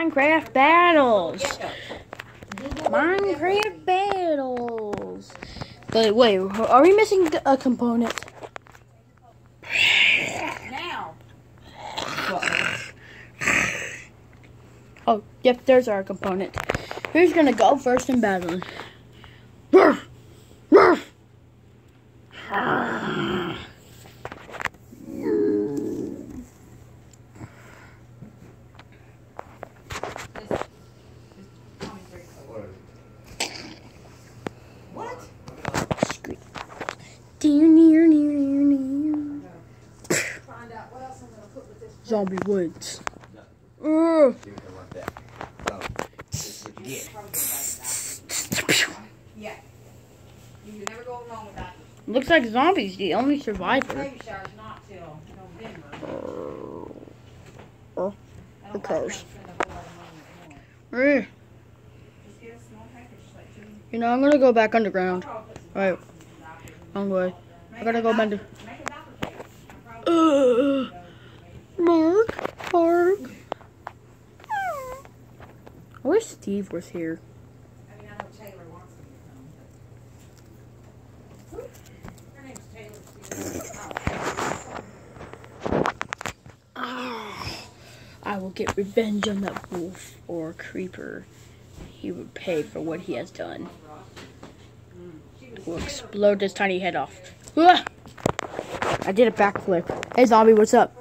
Minecraft battles. Minecraft battles. But wait, are we missing a component? Now. Oh, yep, there's our component. Who's gonna go first in battle? Ruff, ruff. Zombie woods. Ugh. Yeah. You can never go wrong with that. Looks like zombies the only survivor. Baby shower's not till November. Oh, I who cares? like to spend a whole lot of money anymore. Just get a small package like two. You know, I'm gonna go back underground. I'll Right. boxes in diapers. Wrong way. I gotta go back Make I wish Steve was here. I mean, I know Taylor wants me to come, but. Her name's Taylor. Stevens. I will get revenge on that wolf or creeper. He would pay for what he has done. We'll explode his tiny head off. Ah! I did a backflip. Hey zombie, what's up?